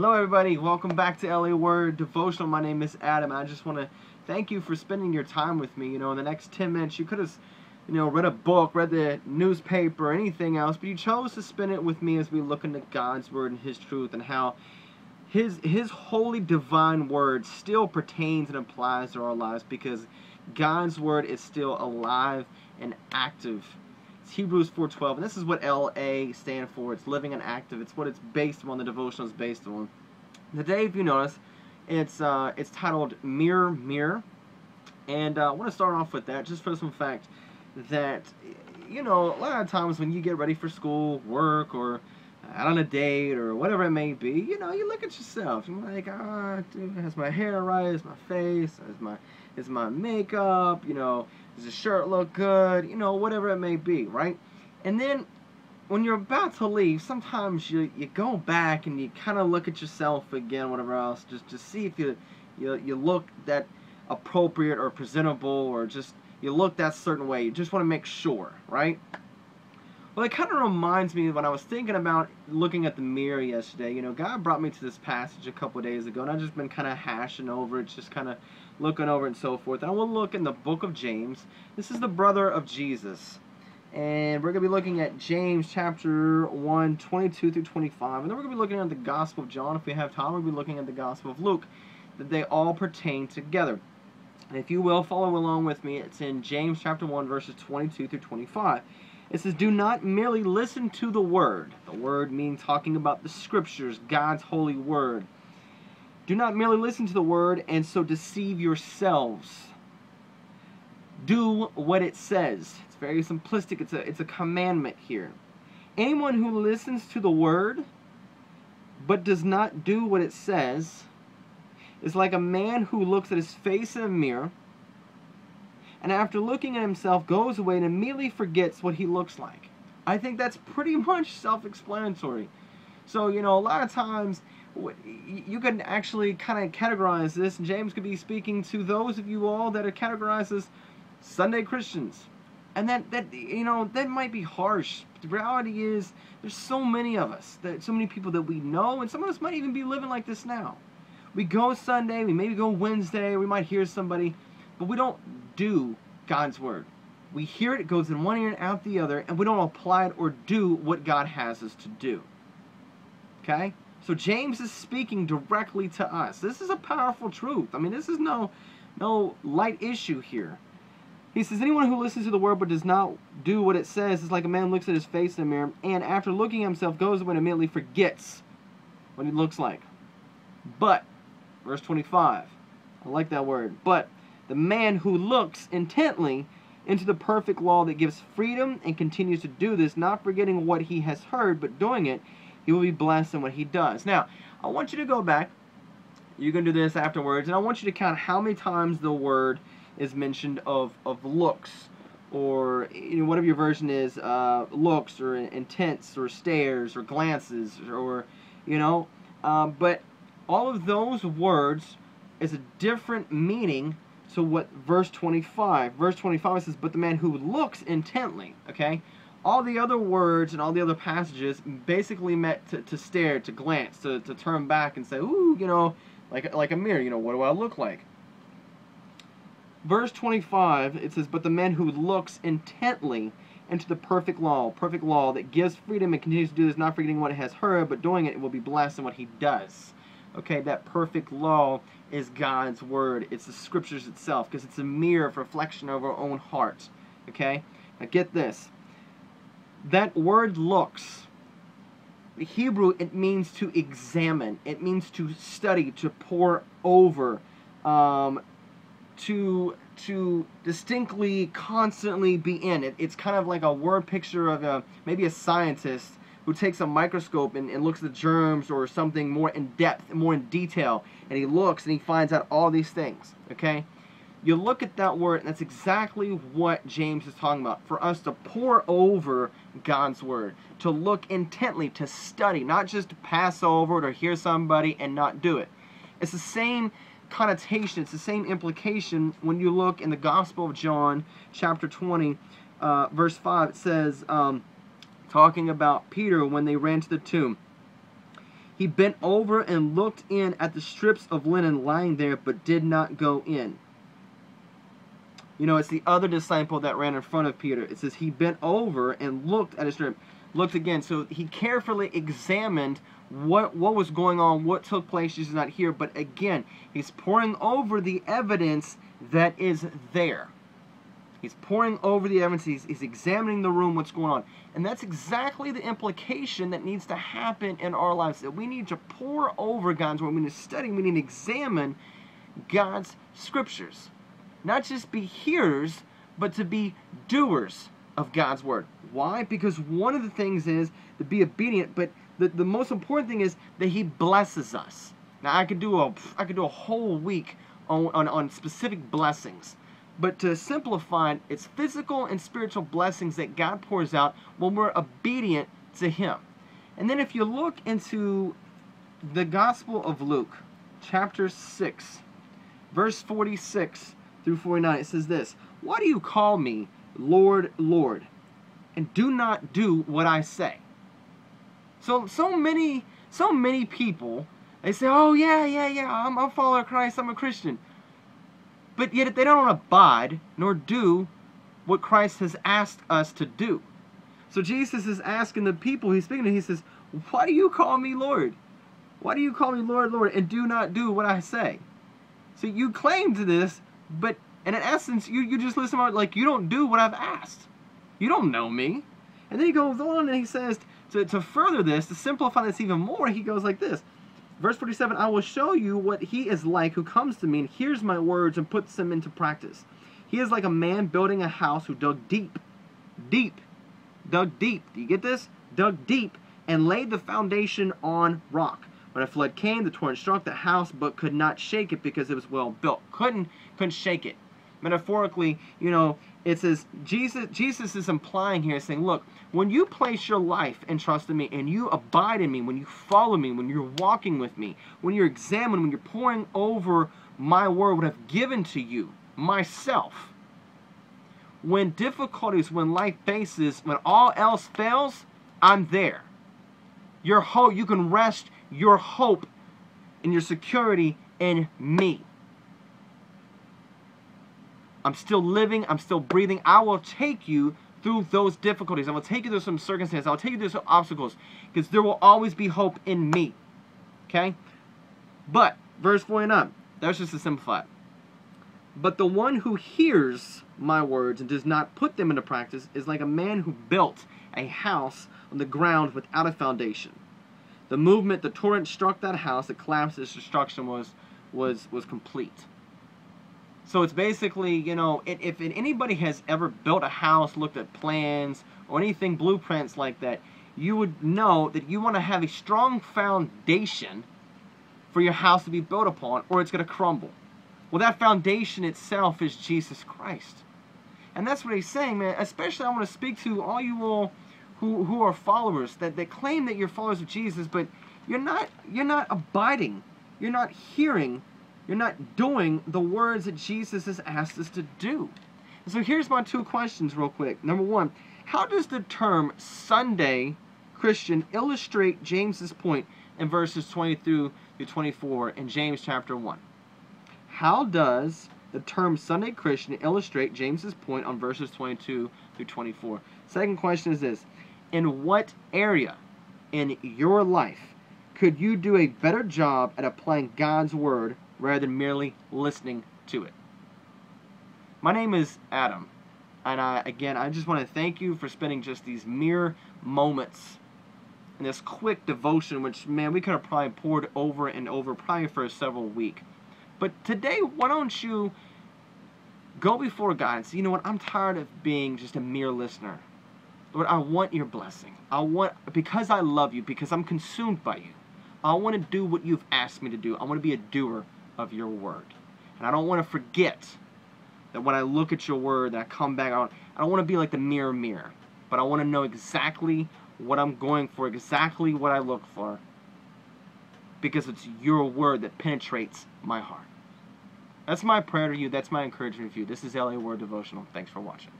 Hello, everybody. Welcome back to LA Word Devotional. My name is Adam. I just want to thank you for spending your time with me. You know, in the next 10 minutes, you could have, you know, read a book, read the newspaper, anything else, but you chose to spend it with me as we look into God's Word and His truth and how His, His holy divine Word still pertains and applies to our lives because God's Word is still alive and active. It's Hebrews 4.12, and this is what LA stand for. It's living and active. It's what it's based on, the devotional is based on. Today, if you notice, it's uh, it's titled Mirror, Mirror. And uh, I want to start off with that just for some fact that, you know, a lot of times when you get ready for school, work, or out on a date, or whatever it may be, you know, you look at yourself. You're like, ah, dude, has my hair right? Is my face? Is my, is my makeup? You know, does the shirt look good? You know, whatever it may be, right? And then when you're about to leave, sometimes you you go back and you kind of look at yourself again, whatever else, just to see if you you you look that appropriate or presentable or just you look that certain way. You just want to make sure, right? Well, it kind of reminds me when I was thinking about looking at the mirror yesterday. You know, God brought me to this passage a couple days ago, and I've just been kind of hashing over it, just kind of looking over and so forth. And I will look in the book of James. This is the brother of Jesus. And we're going to be looking at James chapter 1, 22 through 25. And then we're going to be looking at the Gospel of John. If we have time, we'll be looking at the Gospel of Luke. That they all pertain together. And if you will, follow along with me. It's in James chapter 1, verses 22 through 25. It says, Do not merely listen to the word. The word means talking about the scriptures, God's holy word do not merely listen to the word and so deceive yourselves. Do what it says. It's very simplistic. It's a, it's a commandment here. Anyone who listens to the word but does not do what it says is like a man who looks at his face in a mirror and after looking at himself goes away and immediately forgets what he looks like. I think that's pretty much self-explanatory. So, you know, a lot of times you can actually kind of categorize this. James could be speaking to those of you all that are categorized as Sunday Christians. And that, that you know, that might be harsh. The reality is, there's so many of us, that so many people that we know, and some of us might even be living like this now. We go Sunday, we maybe go Wednesday, we might hear somebody, but we don't do God's Word. We hear it, it goes in one ear and out the other, and we don't apply it or do what God has us to do. Okay? So James is speaking directly to us. This is a powerful truth. I mean, this is no, no light issue here. He says, anyone who listens to the word but does not do what it says is like a man looks at his face in a mirror and after looking at himself goes away and immediately forgets what he looks like. But, verse 25, I like that word, but the man who looks intently into the perfect law that gives freedom and continues to do this, not forgetting what he has heard, but doing it, he will be blessed in what he does. Now, I want you to go back. You can do this afterwards, and I want you to count how many times the word is mentioned of, of looks, or you know, whatever your version is, uh, looks, or intents, or stares, or glances, or, you know, uh, but all of those words is a different meaning to what verse 25. Verse 25 says, but the man who looks intently, okay? all the other words and all the other passages basically meant to, to stare, to glance, to, to turn back and say, ooh, you know, like, like a mirror, you know, what do I look like? Verse 25, it says, But the man who looks intently into the perfect law, perfect law that gives freedom and continues to do this, not forgetting what it has heard, but doing it, it will be blessed in what he does. Okay, that perfect law is God's word. It's the scriptures itself, because it's a mirror of reflection of our own heart. Okay? Now get this that word looks, the Hebrew, it means to examine. It means to study, to pore over, um, to to distinctly, constantly be in. It, it's kind of like a word picture of a maybe a scientist who takes a microscope and, and looks at the germs or something more in depth, more in detail, and he looks and he finds out all these things. Okay, you look at that word, and that's exactly what James is talking about. For us to pore over God's word, to look intently, to study, not just pass over it or hear somebody and not do it. It's the same connotation, it's the same implication when you look in the Gospel of John, chapter 20, uh, verse 5. It says, um, talking about Peter when they ran to the tomb. He bent over and looked in at the strips of linen lying there, but did not go in. You know, it's the other disciple that ran in front of Peter. It says he bent over and looked at a strip, looked again. So he carefully examined what what was going on, what took place. Is not here, but again, he's poring over the evidence that is there. He's poring over the evidence. He's, he's examining the room, what's going on. And that's exactly the implication that needs to happen in our lives. That we need to pore over God's word. We need to study. We need to examine God's scriptures. Not just be hearers, but to be doers of God's word. Why? Because one of the things is to be obedient, but the, the most important thing is that He blesses us. Now I could do a I could do a whole week on, on, on specific blessings. But to simplify it, it's physical and spiritual blessings that God pours out when we're obedient to Him. And then if you look into the Gospel of Luke, chapter 6, verse 46 through 49, it says this Why do you call me Lord, Lord, and do not do what I say? So, so many, so many people, they say, oh, yeah, yeah, yeah, I'm a follower of Christ, I'm a Christian but yet they don't abide nor do what Christ has asked us to do. So Jesus is asking the people he's speaking to, he says, Why do you call me Lord? Why do you call me Lord, Lord, and do not do what I say? So you claim to this, but and in essence, you, you just listen like you don't do what I've asked. You don't know me. And then he goes on and he says, to, to further this, to simplify this even more, he goes like this. Verse 47 I will show you what he is like who comes to me and hears my words and puts them into practice. He is like a man building a house who dug deep, deep, dug deep. Do you get this? Dug deep and laid the foundation on rock. When a flood came, the torrent struck the house but could not shake it because it was well built. Couldn't couldn't shake it. Metaphorically, you know, it says Jesus Jesus is implying here saying, look, when you place your life and trust in me and you abide in me, when you follow me, when you're walking with me, when you're examining, when you're poring over my word, what I've given to you, myself, when difficulties, when life faces, when all else fails, I'm there. Your hope, you can rest your hope and your security in me. I'm still living, I'm still breathing. I will take you through those difficulties. I will take you through some circumstances. I will take you through some obstacles because there will always be hope in me. Okay? But, verse 49, that's just to simplify it. But the one who hears my words and does not put them into practice is like a man who built a house on the ground without a foundation. The movement the torrent struck that house, it collapsed, its destruction was was was complete. So it's basically, you know, if, if anybody has ever built a house, looked at plans, or anything blueprints like that, you would know that you want to have a strong foundation for your house to be built upon, or it's going to crumble. Well, that foundation itself is Jesus Christ. And that's what he's saying, man. Especially I want to speak to all you all who, who are followers, that, that claim that you're followers of Jesus, but you're not you're not abiding. You're not hearing you're not doing the words that Jesus has asked us to do. So here's my two questions, real quick. Number one, how does the term Sunday Christian illustrate James's point in verses 20 through, through 24 in James chapter 1? How does the term Sunday Christian illustrate James's point on verses 22 through 24? Second question is this In what area in your life could you do a better job at applying God's word rather than merely listening to it. My name is Adam, and I, again, I just want to thank you for spending just these mere moments in this quick devotion, which, man, we could have probably pored over and over probably for several weeks. But today, why don't you go before God and say, you know what, I'm tired of being just a mere listener. Lord, I want your blessing. I want, because I love you, because I'm consumed by you, I want to do what you've asked me to do. I want to be a doer of your word. And I don't want to forget that when I look at your word, that I come back, I don't, I don't want to be like the mirror mirror, but I want to know exactly what I'm going for, exactly what I look for, because it's your word that penetrates my heart. That's my prayer to you. That's my encouragement to you. This is LA Word Devotional. Thanks for watching.